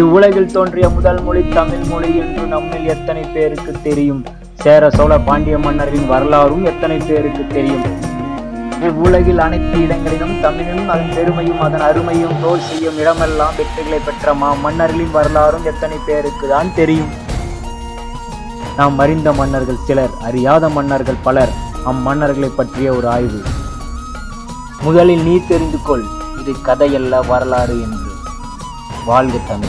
இவ்வுலகில் தோன்றிய முதல் மொழி தமிழ் மொழி என்று நம்மில் எத்தனை பேருக்கு தெரியும்? சேர சோழ பாண்டிய மன்னரின் வரலாறும் எத்தனை பேருக்கு தெரியும்? இவ்வுலகில் அனைத்து இடங்களிலும் தமிழும் அதன் பெருமையும் அதன் அருமையும் தோல் செய்யும் இடமெல்லாம் வெற்றிகளை பெற்ற மா மன்னர்களின் வரலாறும் எத்தனை பேருக்கு தான் தெரியும்? நாம் அறிந்த மன்னர்கள் சிலர் அறியாத மன்னர்கள் பலர் அம்மன்னர்களை பற்றிய ஒரு ஆய்வு. முதலில் நீ தெரிந்து கொள் இது கதையல்ல வரலாறு என்று. வாழ்க தமிழ்.